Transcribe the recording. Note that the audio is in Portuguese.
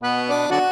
Música